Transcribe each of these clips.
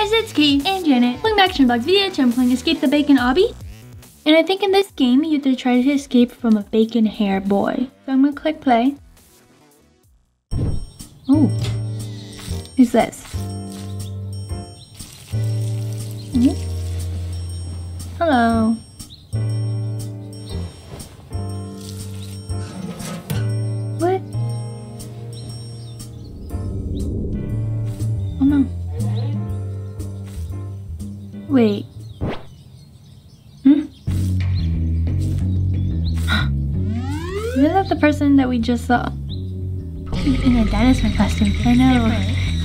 guys, it's Kate and Janet. Welcome back to Box Video. I'm playing Escape the Bacon Obby. And I think in this game, you have to try to escape from a bacon hair boy. So I'm gonna click play. Oh. Who's this? Hmm? Hello. Wait. Hmm? Isn't that the person that we just saw? In a dinosaur costume. I know.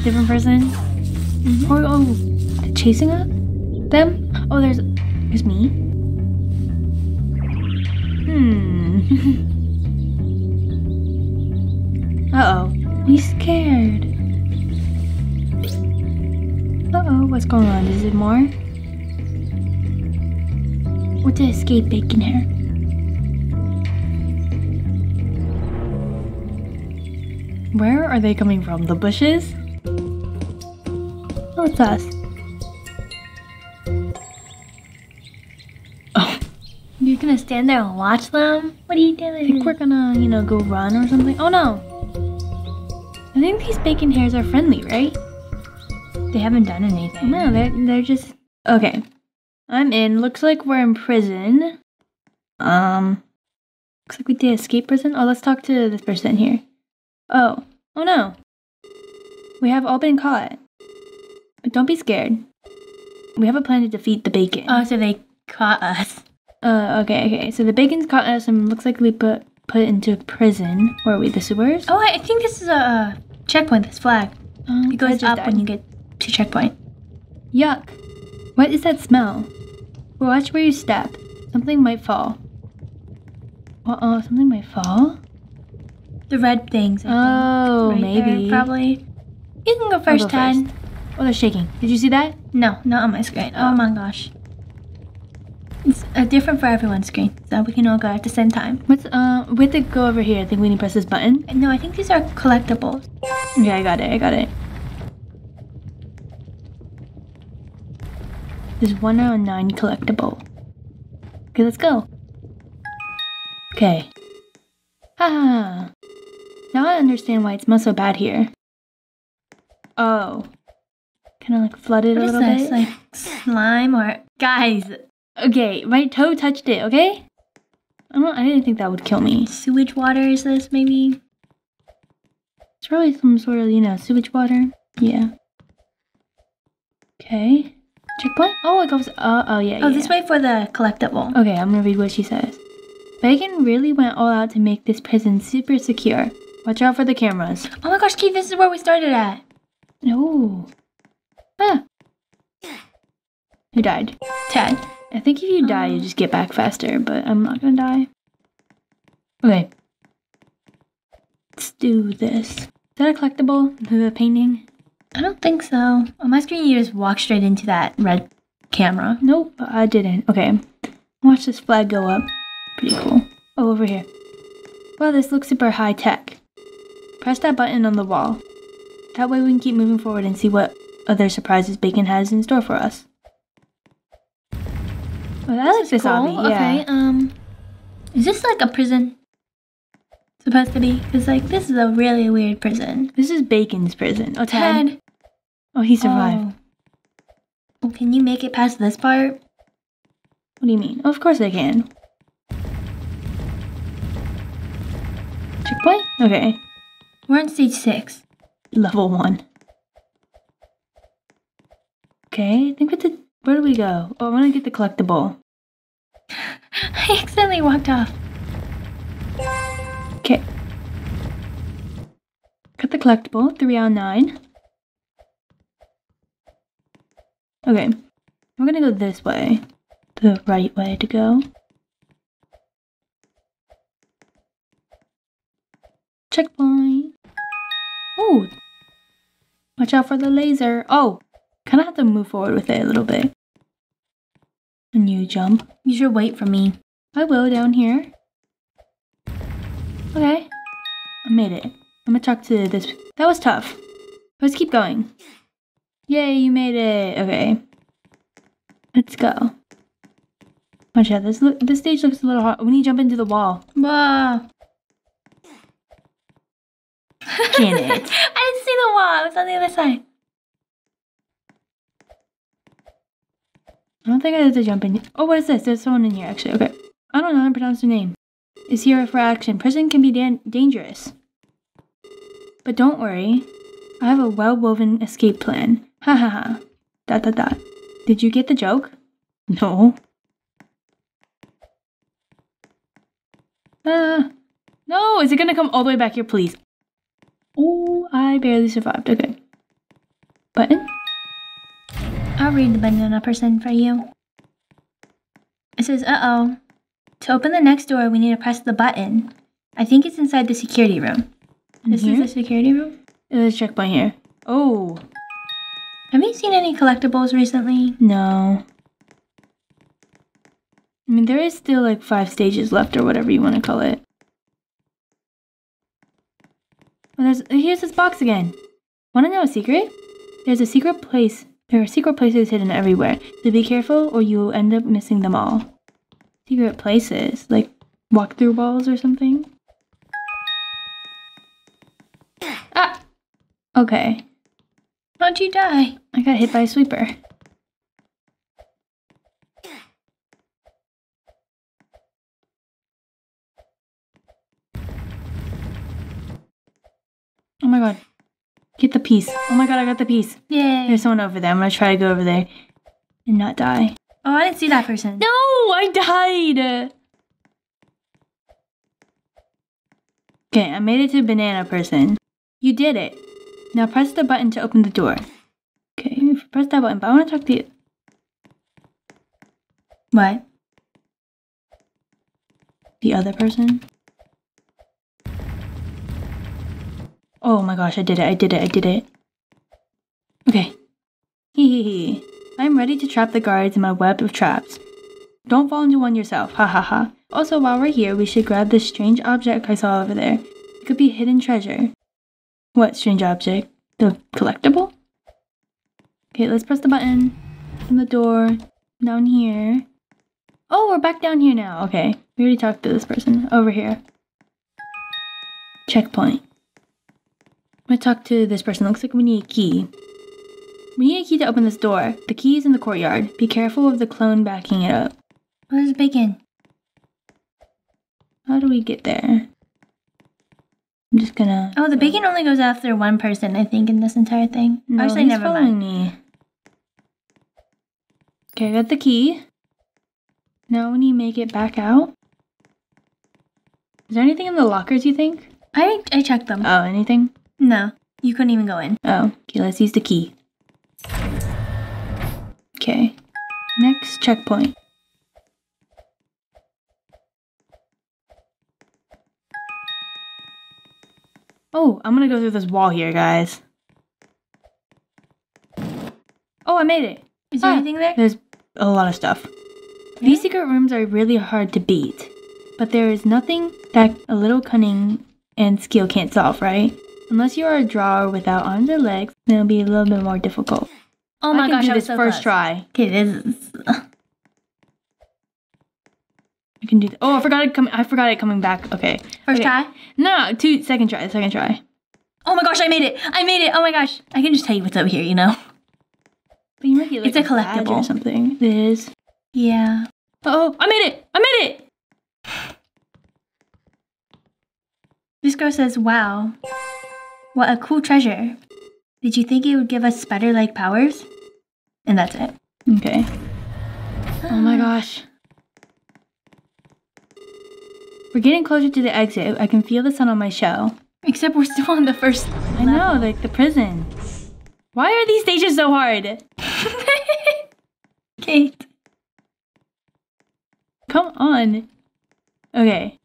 Different, person. Mm-hmm. Oh, oh, they're chasing us? Them? Oh, there's, there's me. Hmm. Uh oh. He's scared. Uh oh. What's going on? Is it more? What to escape bacon hair? Where are they coming from? The bushes? Oh, it's us. Oh. You're gonna stand there and watch them? What are you doing? I think we're gonna, you know, go run or something. Oh no! I think these bacon hairs are friendly, right? They haven't done anything. No, they're they're just okay. I'm in. Looks like we're in prison. Um, looks like we did escape prison. Oh, let's talk to this person here. Oh, oh no. We have all been caught. But don't be scared. We have a plan to defeat the bacon. Oh, so they caught us. Uh, okay, okay. So the bacon's caught us, and looks like we put put into prison. Where are we? The sewers? Oh, I think this is a checkpoint. This flag. Um, It goes up died. when you get to checkpoint. Yuck. What is that smell? Watch where you step. Something might fall. Uh oh, something might fall? The red things. I Oh, think. Right there, maybe. probably. You can go first, Tad. Oh, they're shaking. Did you see that? No, not on my screen. Oh my gosh. It's uh, different for everyone's screen, so we can all go at the same time. What's, uh, we have to go over here. I think we need to press this button. No, I think these are collectibles. Yeah, I got it, I got it. There's one out of nine collectible. Okay, let's go. Okay. Ah. Now I understand why it's so bad here. Oh. Kind of like flooded What a is little this? bit. Like slime or guys? Okay, my toe touched it, okay? I don't I didn't think that would kill me. Sewage water is this maybe? It's probably some sort of, you know, sewage water. Yeah. Okay. Checkpoint? Oh, it goes. Uh, oh, yeah. Oh, yeah. this way for the collectible. Okay, I'm gonna read what she says. Bacon really went all out to make this prison super secure. Watch out for the cameras. Oh my gosh, Keith, this is where we started at. No. Ah. Who died? Tad. I think if you die, you just get back faster, but I'm not gonna die. Okay. Let's do this. Is that a collectible? The painting? I don't think so. On my screen, you just walk straight into that red camera. Nope, I didn't. Okay. Watch this flag go up. Pretty cool. Oh, over here. Wow, this looks super high tech. Press that button on the wall. That way we can keep moving forward and see what other surprises Bacon has in store for us. Oh, I like this Cool. obby. Yeah. Okay. Um, is this like a prison? Supposed to be? Cause like this is a really weird prison. This is Bacon's prison. Oh, Tad. Tad. Oh, he survived. Oh. Can you make it past this part? What do you mean? Of course I can. Checkpoint? Okay. We're on stage 6. Level 1. Okay, I think we did. Where do we go? Oh, I want to get the collectible. I accidentally walked off. Okay. Cut the collectible, 3 out 9. Okay. We're gonna go this way. The right way to go. Checkpoint. Oh. Watch out for the laser. Oh. Kind of have to move forward with it a little bit. And you jump. You should wait for me. I will down here. Okay. I made it. I'm gonna talk to this. That was tough. Let's keep going. Yay, you made it. Okay. Let's go. Watch out, this look this stage looks a little hard. We need to jump into the wall. Whoa. Janet. I didn't see the wall. It was on the other side. I don't think I have to jump in. Oh, what is this? There's someone in here, actually. Okay. I don't know how to pronounce her name. Is here for action. Prison can be dan- dangerous. But don't worry. I have a well woven escape plan. Ha ha ha. Dot dot dot. Did you get the joke? No. Ah. No, is it gonna come all the way back here, please? Oh, I barely survived. Okay. Button? I'll read the banana person for you. It says, uh oh. To open the next door, we need to press the button. I think it's inside the security room. This here? is the security room? There's a checkpoint here. Oh, Have you seen any collectibles recently? no. I mean, there is still like five stages left, or whatever you want to call it. Well, there's here's this box again. Want to know a secret? There's a secret place. There are secret places hidden everywhere, so be careful, or you will end up missing them all. Secret places, like walk through walls or something. Ah. Okay, How'd you die? I got hit by a sweeper. Oh my god. Get the piece. Oh my god, I got the piece. Yay. There's someone over there. I'm gonna try to go over there and not die. oh, I didn't see that person. No, I died. Okay, I made it to banana person. You did it. Now press the button to open the door. Okay, press that button, but I want to talk to you. What? The other person? Oh my gosh, I did it, I did it, I did it. Okay. Hee hee hee. I'm ready to trap the guards in my web of traps. Don't fall into one yourself, ha ha ha. Also, while we're here, we should grab this strange object I saw over there. It could be hidden treasure. What strange object? The collectible? Okay, let's press the button. Open the door. Down here. Oh, we're back down here now. Okay. We already talked to this person. Over here. Checkpoint. I'm gonna talk to this person. Looks like we need a key. We need a key to open this door. The key is in the courtyard. Be careful of the clone backing it up. Where's bacon? How do we get there? I'm just gonna. Oh, the bacon only goes after one person, I think, in this entire thing. No, Actually, he's never following mind. me. Okay, I got the key. Now when you make it back out. Is there anything in the lockers you think? I I checked them. Oh, anything? no, you couldn't even go in. Oh, okay, let's use the key. Okay. Next checkpoint. Oh, I'm gonna go through this wall here, guys. Oh, I made it. Is there Ah. anything there? There's a lot of stuff. These secret rooms are really hard to beat, but there is nothing that a little cunning and skill can't solve, right? Unless you are a drawer without arms or legs, then it'll be a little bit more difficult. Oh I my can gosh, do I this so first close. try. Okay, this is. Can do. Th- oh, I forgot it coming. I forgot it coming back. Okay. First Okay. try? No, two second try. Second try. Oh my gosh, I made it! I made it! Oh my gosh. I can just tell you what's over here, you know? But you might get like It's a badge or something. It is. Yeah. Oh, I made it! I made it! This girl says, wow. What a cool treasure. Did you think it would give us spider like powers? And that's it. Okay. Oh my um, gosh. We're getting closer to the exit. I can feel the sun on my shell. Except we're still on the first. I know, like the prison. Why are these stages so hard? Kate. Come on. Okay.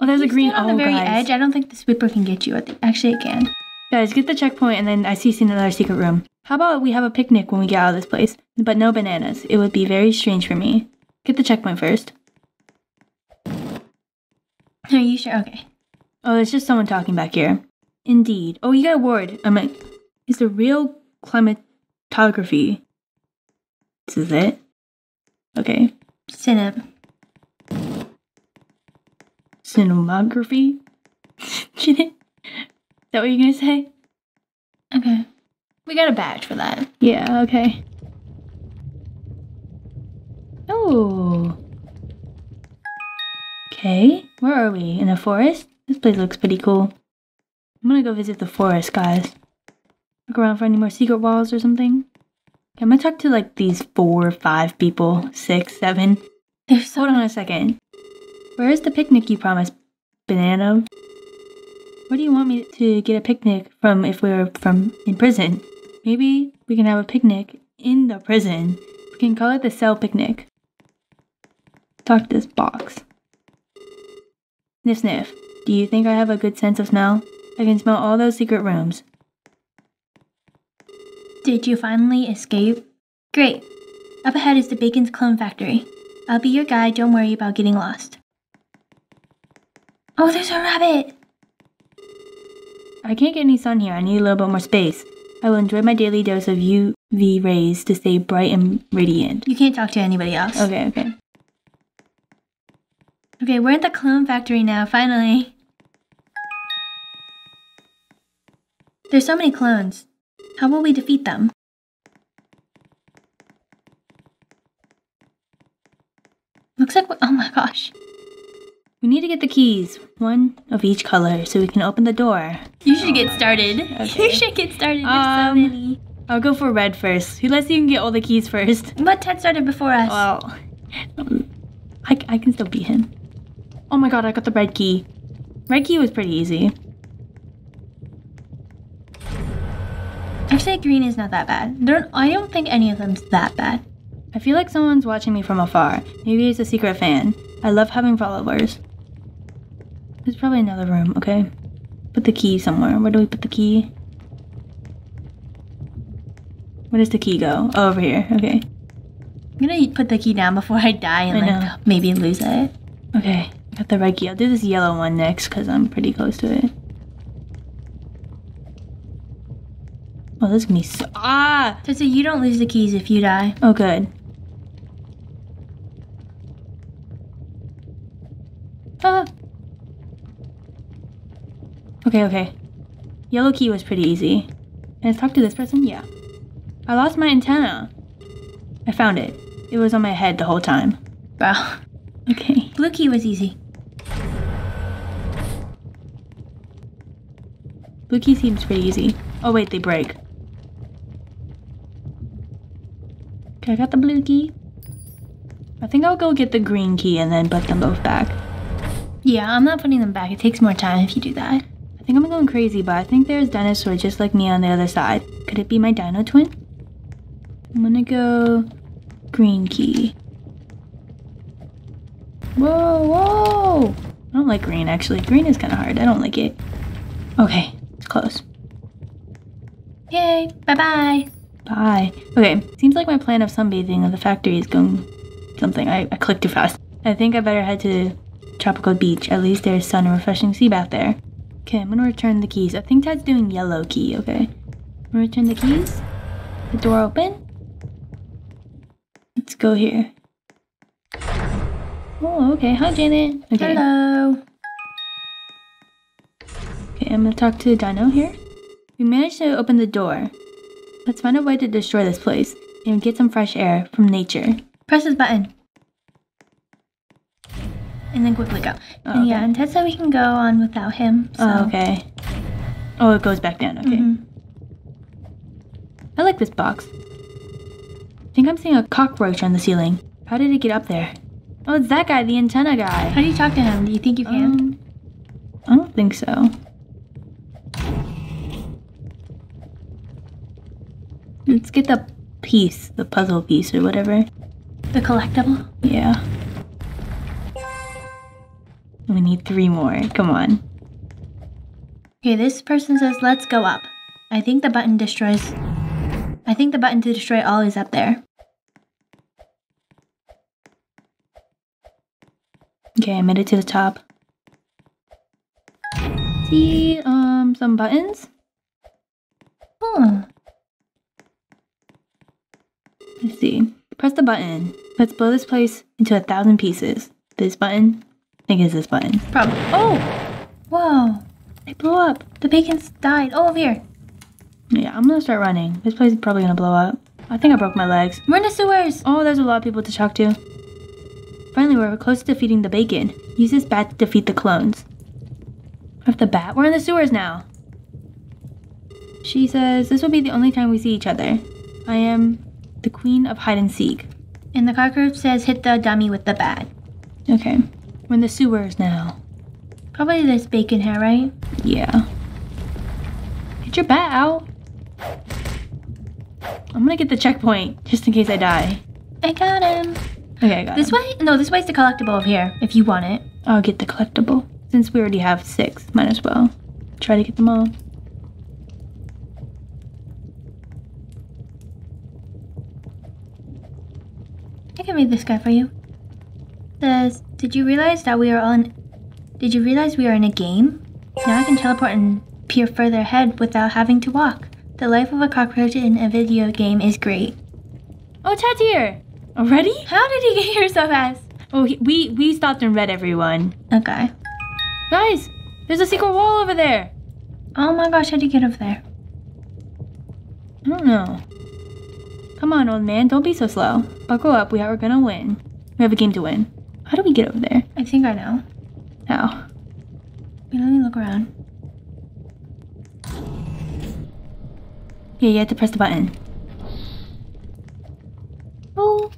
Oh, there's a green. stand Oh, on the very guys. edge. I don't think the sweeper can get you. I think actually it can. Guys, get the checkpoint and then I see another secret room. How about we have a picnic when we get out of this place? But no bananas. It would be very strange for me. Get the checkpoint first. Are you sure? Okay. Oh, it's just someone talking back here. Indeed. Oh, you got a ward. I'm like, is the real climatography. This is it? Okay. Cine. Cinematography? Is that what you're gonna say? Okay. We got a badge for that. Yeah, okay. Oh. Okay, where are we? In a forest? This place looks pretty cool. I'm gonna go visit the forest, guys. Look around for any more secret walls or something. Okay, I'm gonna talk to like these four, five people, six, seven. There's Hold on a second. Where is the picnic you promised, Banana? Where do you want me to get a picnic from if we're from in prison? Maybe we can have a picnic in the prison. We can call it the cell picnic. Talk to this box. Sniff sniff. Do you think I have a good sense of smell? I can smell all those secret rooms. Did you finally escape? Great. Up ahead is the Bacon's Clone Factory. I'll be your guide, don't worry about getting lost. Oh, there's a rabbit! I can't get any sun here. I need a little bit more space. I will enjoy my daily dose of UV rays to stay bright and radiant. You can't talk to anybody else. Okay, okay. Okay, we're at the Clone Factory now, finally. There's so many clones. How will we defeat them? Looks like we- oh my gosh. We need to get the keys, one of each color, so we can open the door. You should get started. Okay. You should get started. There's Um, so many. I'll go for red first. Who lets you get all the keys first? But Tad started before us. Well, I, I can still beat him. Oh my god, I got the red key. Red key was pretty easy. Actually, green is not that bad. There, I don't think any of them's that bad. I feel like someone's watching me from afar. Maybe he's a secret fan. I love having followers. There's probably another room, okay? Put the key somewhere. Where do we put the key? Where does the key go? Oh, over here. Okay. I'm gonna put the key down before I die and I like know. maybe lose it. Okay. Got the red key. I'll do this yellow one next because I'm pretty close to it. Oh, this is gonna be so. Ah! So, so you don't lose the keys if you die. Oh, good. Ah. Okay, okay. Yellow key was pretty easy. Can I talk to this person? Yeah. I lost my antenna. I found it. It was on my head the whole time. Wow. Okay. Blue key was easy. Blue key seems pretty easy. Oh wait, they break. Okay, I got the blue key. I think I'll go get the green key and then put them both back. Yeah, I'm not putting them back. It takes more time if you do that. I think I'm going crazy, but I think there's dinosaur just like me on the other side. Could it be my dino twin? I'm gonna go green key. Whoa, whoa! I don't like green actually. Green is kind of hard. I don't like it. Okay, close. Yay! Bye bye. Bye. Okay, seems like my plan of sunbathing at the factory is going something. I, I clicked too fast. I think I better head to Tropical Beach. At least there's sun and refreshing sea bath there. Okay, I'm gonna return the keys. I think Tad's doing yellow key, okay? I'm gonna return the keys. The door open. Let's go here. Oh, okay. Hi, Janet. Okay. Hello. Okay, I'm gonna talk to Dino here. We managed to open the door. Let's find a way to destroy this place and get some fresh air from nature. Press this button. And then quickly go. Oh, And yeah, and Tad said we can go on without him. So. Oh, okay. Oh, it goes back down. Okay. Mhm. I like this box. I think I'm seeing a cockroach on the ceiling. How did it get up there? Oh, it's that guy, the antenna guy. How do you talk to him? Do you think you can? Um, I don't think so. Let's get the piece, the puzzle piece or whatever. the collectible? Yeah. We need three more. Come on. Okay, this person says let's go up. I think the button destroys. I think the button to destroy all is up there. Okay, I made it to the top. See, um, some buttons. Hmm. See. Press the button. Let's blow this place into a thousand pieces. This button? I think it's this button. Probably. Oh! Whoa! It blew up. The bacons died. Oh, over here. Yeah, I'm gonna start running. This place is probably gonna blow up. I think I broke my legs. We're in the sewers. Oh, there's a lot of people to talk to. Finally, we're close to defeating the bacon. Use this bat to defeat the clones. With the bat, we're in the sewers now. She says this will be the only time we see each other. I am the queen of hide and seek. And the cockroach says hit the dummy with the bat. Okay, we're in the sewers now. Probably this bacon hair, right? Yeah. Get your bat out. I'm gonna get the checkpoint just in case I die. I got him. Okay, I got This him. way? No, this way's the collectible over here, if you want it. I'll get the collectible. Since we already have six, might as well try to get them all. Read this guy for you. Says, did you realize that we are on Did you realize we are in a game? Now I can teleport and peer further ahead without having to walk. The life of a cockroach in a video game is great. Oh, Tad's here! Already? How did he get here so fast? Oh, he, we we stopped and read everyone. Okay. Guys, there's a secret wall over there. Oh my gosh, how did you get over there? I don't know. Come on, old man, don't be so slow. Buckle up, we are gonna win. We have a game to win. How do we get over there? I think I know. How? Wait, let me look around. Yeah, you have to press the button. Oh,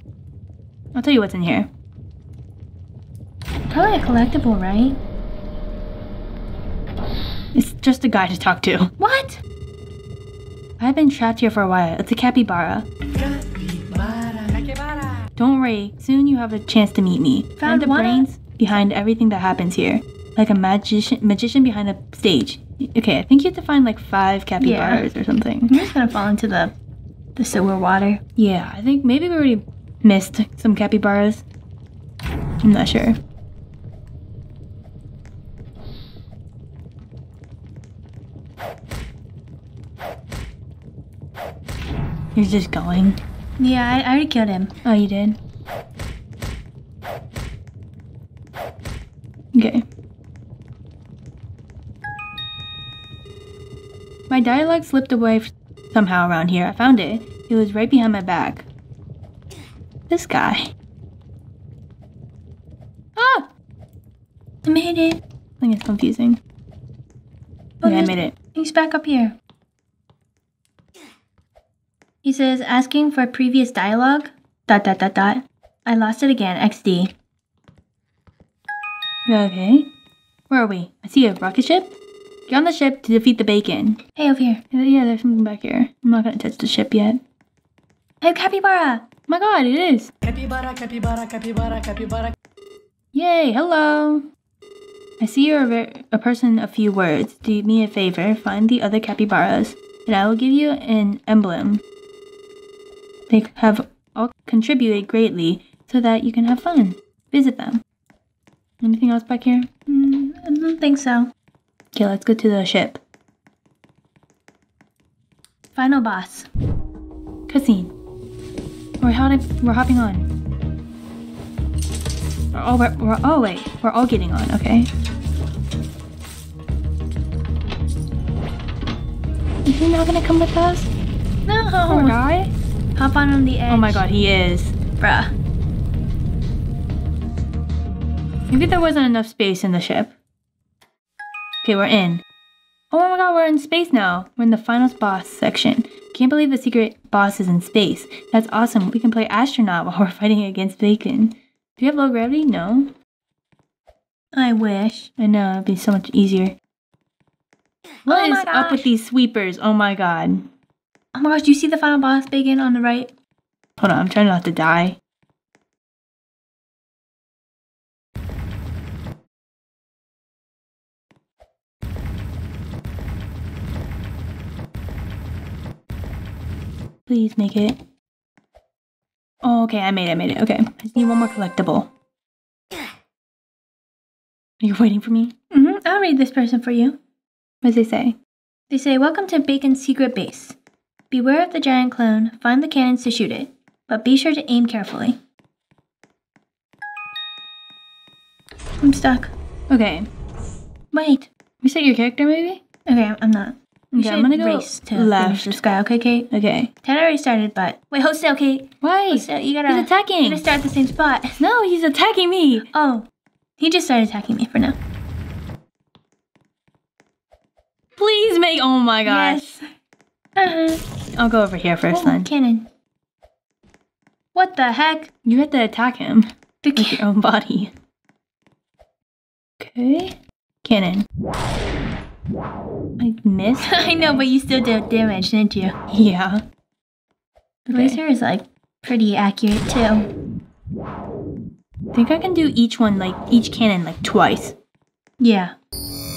I'll tell you what's in here. probably a collectible, right? It's just a guy to talk to. What? I've been trapped here for a while. It's a capybara. Don't worry, soon you have a chance to meet me. Found I'm the brains behind everything that happens here. Like a magician magician behind a stage. Okay, I think you have to find like five capybaras or something. I'm just gonna fall into the the sewer water. Yeah, I think maybe we already missed some capybaras. I'm not sure. You're just going. Yeah, I, I already killed him. Oh, you did? Okay. My dialogue slipped away somehow around here. I found it. It was right behind my back. This guy. Ah! I made it. I think it's confusing. Oh, Okay, I made it. He's back up here. He says, asking for previous dialogue. Dot dot dot dot. I lost it again. XD. Okay. Where are we? I see a rocket ship. Get on the ship to defeat the bacon. Hey, over here. Yeah, there's something back here. I'm not gonna touch the ship yet. Hey, capybara. Oh my god, it is! Capybara, capybara, capybara, capybara. Yay, hello! I see you're a, ver- a person of few words. Do me a favor, find the other capybaras, and I will give you an emblem. They have all contributed greatly so that you can have fun. Visit them. Anything else back here? Hmm, I don't think so. Okay, let's go to the ship. Final boss. Cutscene. We're, hot- we're hopping on. We're all, we're, we're, oh wait, we're all getting on, okay. Is he not gonna come with us? No. Poor guy. Hop on on the edge. Oh my god, he is. Bruh. Maybe there wasn't enough space in the ship. Okay, we're in. Oh my god, we're in space now. We're in the final boss section. Can't believe the secret boss is in space. That's awesome. We can play astronaut while we're fighting against Bacon. Do you have low gravity? No. I wish. I know, it'd be so much easier. Oh what Oh is my up with these sweepers? Oh my god. Oh my gosh, do you see the final boss bacon on the right? Hold on, I'm trying not to die. Please make it. Oh, okay, I made it, I made it. Okay, I just need one more collectible. Are you waiting for me? Mm-hmm. I'll read this person for you. What does they say? They say, Welcome to Bacon's secret base. Beware of the giant clone. Find the cannons to shoot it. but be sure to aim carefully. I'm stuck. Okay. Wait. Reset your character, maybe? Okay, I'm not. We Okay, I'm gonna go race to left. this guy, okay, Kate? Okay. Ten already started, but wait, hold still, Kate. Why? Still. You gotta. He's You attacking. gotta start at the same spot. No, he's attacking me. Oh, he just started attacking me for now. Please make. Oh my gosh. Uh-huh. I'll go over here first Oh, then. cannon. What the heck? You have to attack him The with your own body. Okay. Cannon. I missed. I know, but you still did damage, didn't you? Yeah. The Okay. laser is like pretty accurate too. I think I can do each one like each cannon like twice. Yeah.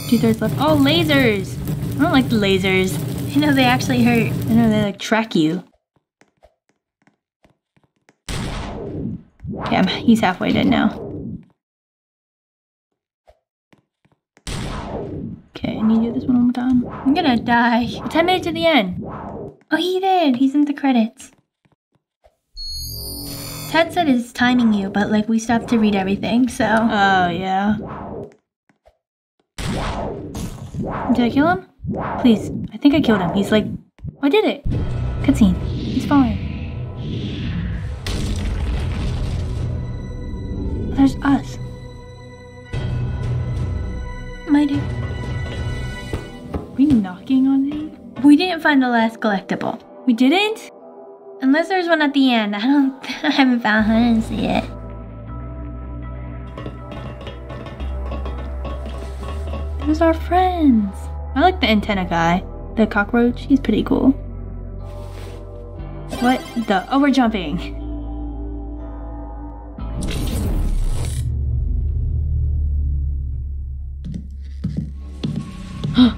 Two thirds left. Oh, lasers! I don't like the lasers. I know they actually hurt. I know they like track you. Damn, he's halfway dead now. Okay, I need to do this one one more time. I'm gonna die. We're 10 minutes to the end. Oh, he did. He's in the credits. Tad said it's timing you, but like we stopped to read everything, so. Oh, yeah. Did I kill him? Please, I think I killed him. He's like, I did it. Cutscene. He's falling. There's us. Are we knocking on it? We didn't find the last collectible. We didn't? Unless there's one at the end. I don't. I haven't found. See it. Those are friends. I like the antenna guy. The cockroach. He's pretty cool. What the? Oh, we're jumping.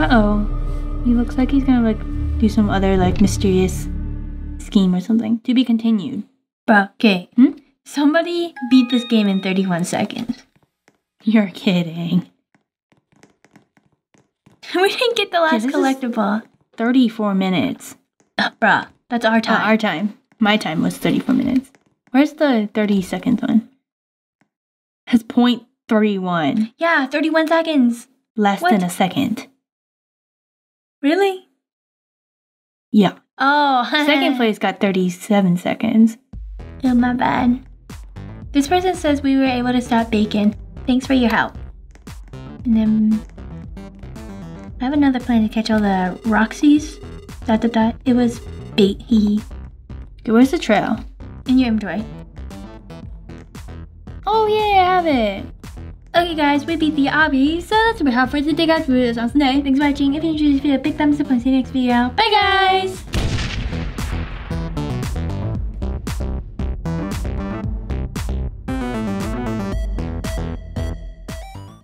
Uh oh. He looks like he's gonna like do some other like mysterious scheme or something. To be continued. Bruh, okay. Hmm? Somebody beat this game in 31 seconds. You're kidding. we didn't get the last collectible. 34 minutes. Uh, bruh, that's our Uh, time. our time. My time was 34 minutes. Where's the 30 seconds one? Has 0.31. yeah, 31 seconds. Less What? than a second. Really? Yeah. Oh, Second place got 37 seconds. Oh, my bad. This person says we were able to stop bacon. Thanks for your help. And then I have another plan to catch all the Roxy's. Dot dot dot. It was bait. Hee. Okay, where's the trail? In your inventory. Oh, yeah, I have it. Okay, guys, we beat the obby, so that's what we have for today, guys. We will see you next. Thanks for watching. If you enjoyed this video, big thumbs up and see you next video. Bye, guys.